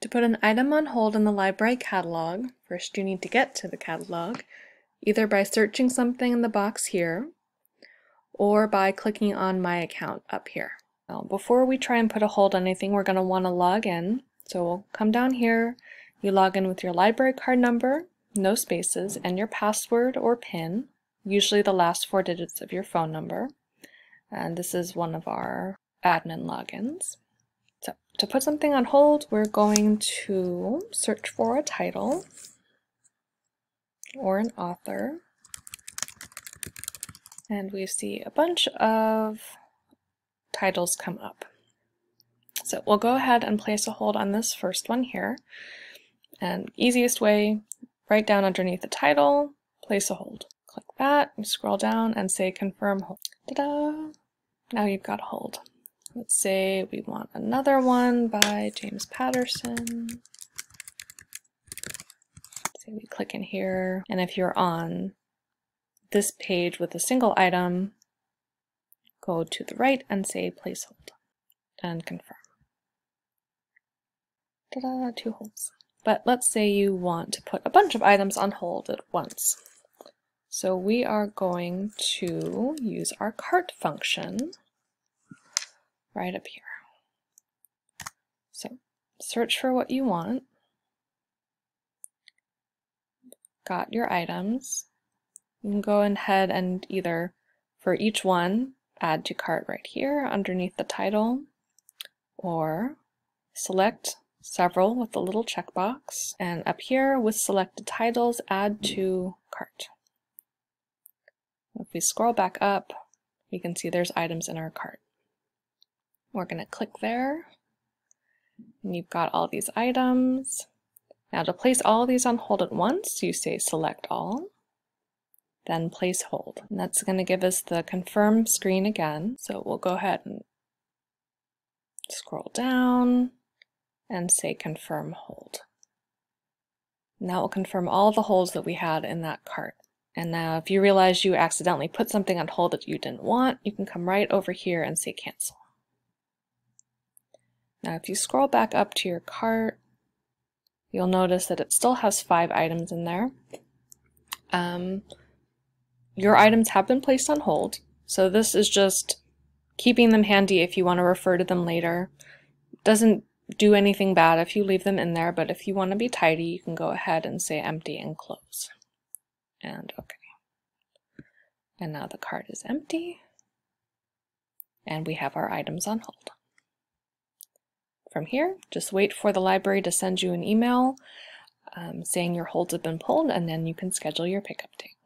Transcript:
To put an item on hold in the library catalog, first you need to get to the catalog, either by searching something in the box here, or by clicking on My Account up here. Now, before we try and put a hold on anything, we're going to want to log in. So we'll come down here, you log in with your library card number, no spaces, and your password or PIN, usually the last four digits of your phone number. And this is one of our admin logins. So to put something on hold, we're going to search for a title or an author. And we see a bunch of titles come up. So we'll go ahead and place a hold on this first one here. And easiest way, right down underneath the title, place a hold. Click that, scroll down and say confirm hold. Ta-da! Now you've got a hold. Let's say we want another one by James Patterson. Say we click in here, and if you're on this page with a single item, go to the right and say place hold and confirm. Ta-da, two holds. But let's say you want to put a bunch of items on hold at once. So we are going to use our cart function right up here. So search for what you want. Got your items. You can go ahead and either, for each one, add to cart right here underneath the title, or select several with the little checkbox, and up here with selected titles, add to cart. If we scroll back up, we can see there's items in our cart. We're going to click there. And you've got all these items. Now to place all these on hold at once, you say select all, then place hold. And that's going to give us the confirm screen again. So we'll go ahead and scroll down and say confirm hold. And that will confirm all the holds that we had in that cart. And now if you realize you accidentally put something on hold that you didn't want, you can come right over here and say cancel. Now if you scroll back up to your cart, you'll notice that it still has five items in there. Um, your items have been placed on hold, so this is just keeping them handy if you want to refer to them later. Doesn't do anything bad if you leave them in there, but if you want to be tidy, you can go ahead and say empty and close. And okay. And now the cart is empty, and we have our items on hold. From here, just wait for the library to send you an email um, saying your holds have been pulled, and then you can schedule your pickup date.